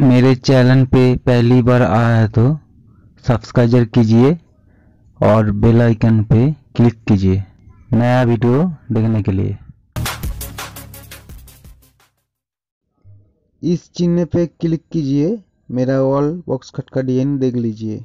मेरे चैनल पे पहली बार आया है तो सब्सक्राइबर कीजिए और बेल आइकन पे क्लिक कीजिए नया वीडियो देखने के लिए इस चिन्ह पे क्लिक कीजिए, मेरा वॉल बॉक्स खटका का डिज़ाइन देख लीजिए